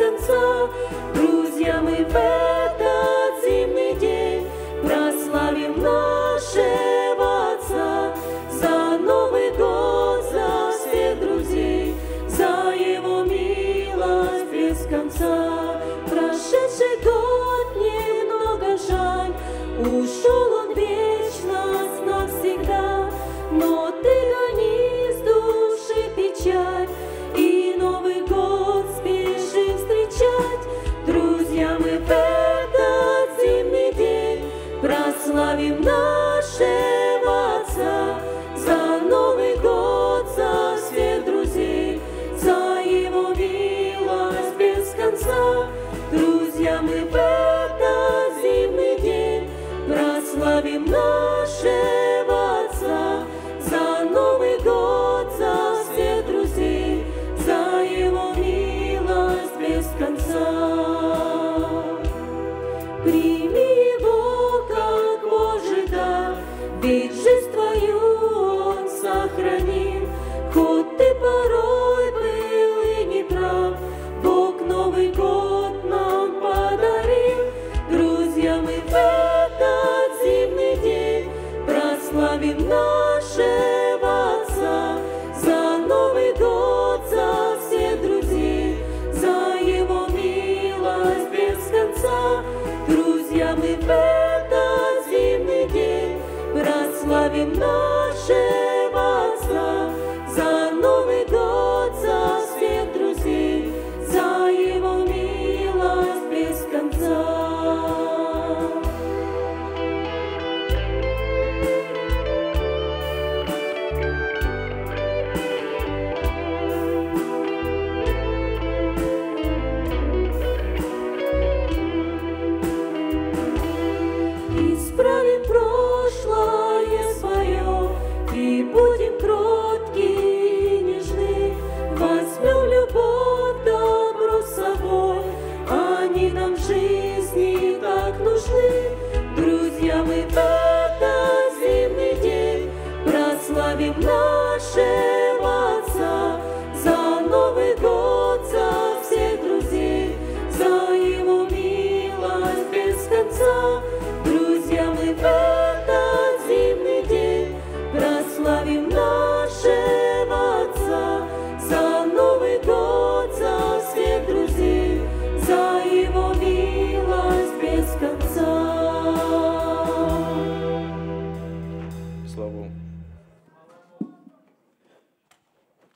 танца, друзья, мы в этот зимний день прославим нашего Отца за Новый год, за всех друзей, за Его милость без конца. Прошедший год немного жаль, ушел он вечность навсегда, но прославим Друзья, мы в